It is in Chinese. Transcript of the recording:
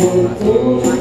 走。